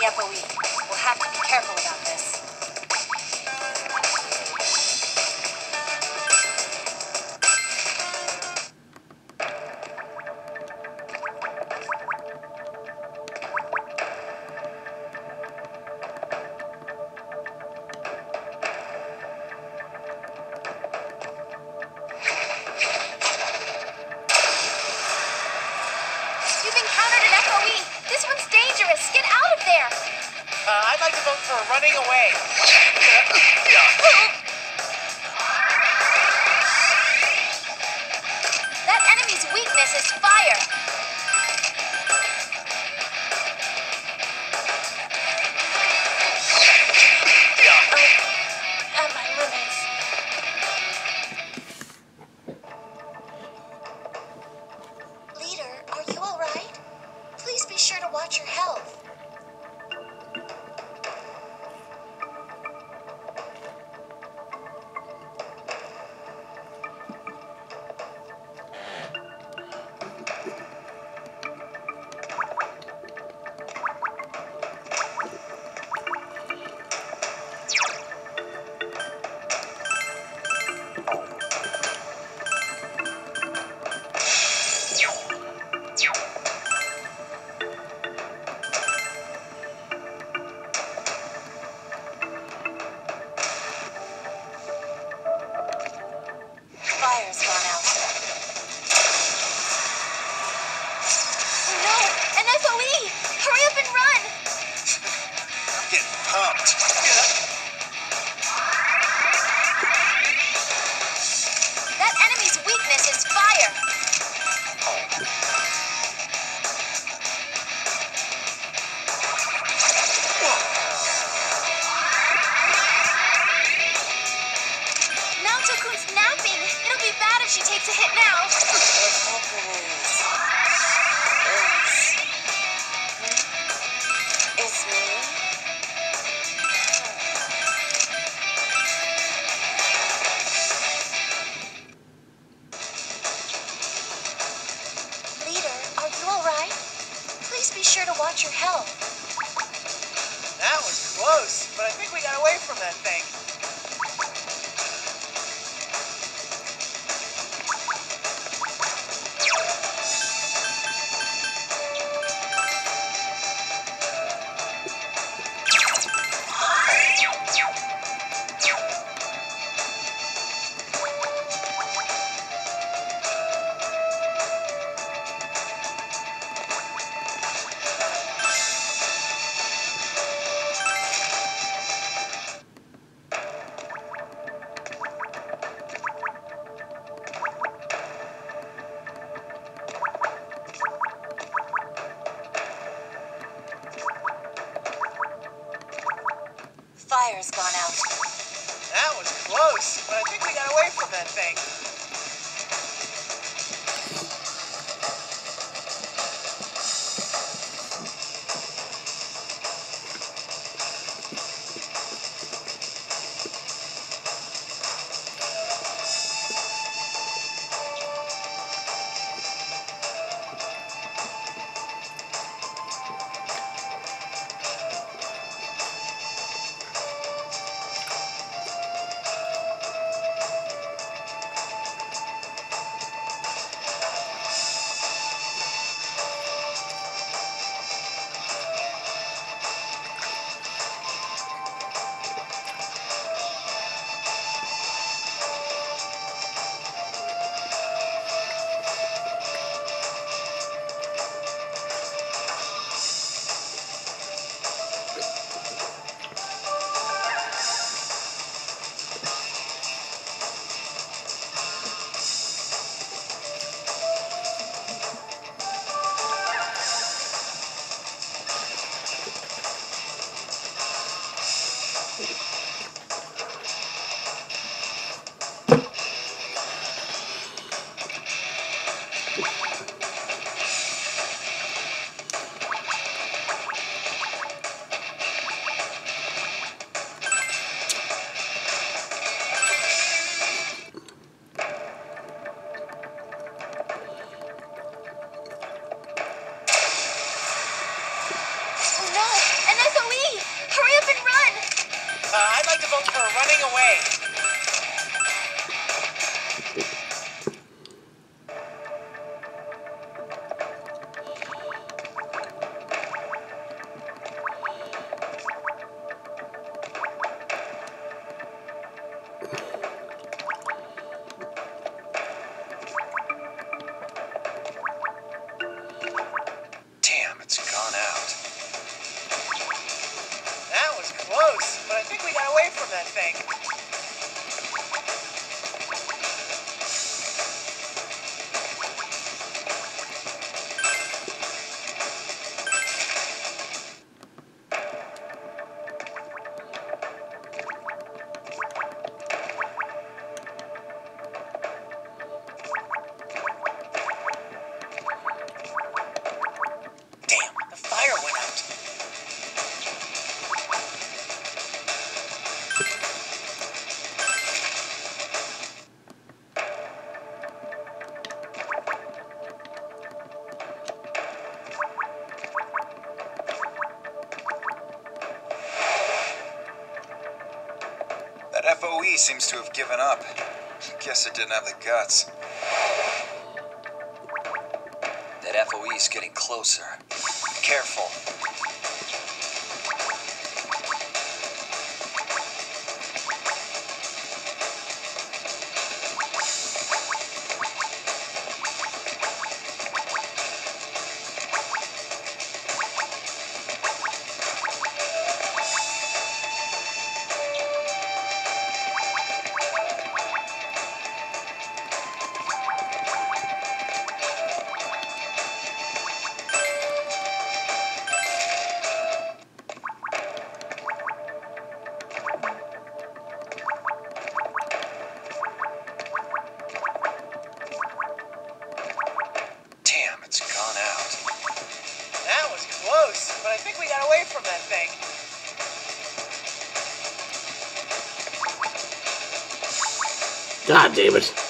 the. We'll have to be careful about this. for running away. fire's gone out. That was close, but I think we got away from that thing. seems to have given up. Guess it didn't have the guts. That foe is getting closer. Careful. from that thing. God damn it.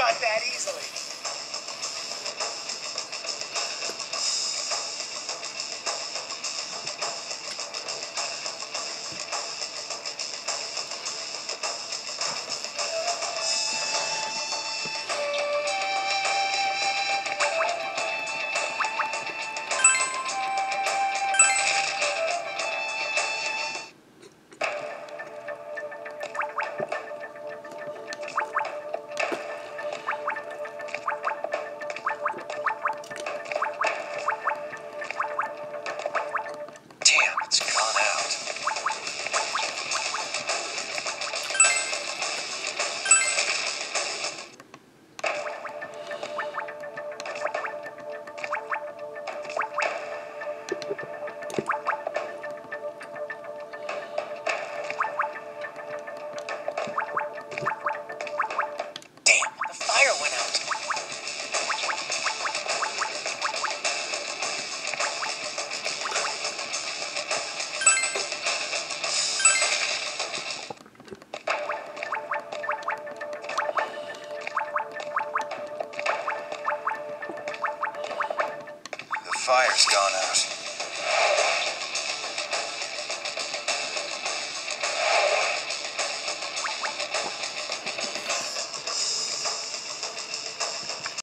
Caught that easily.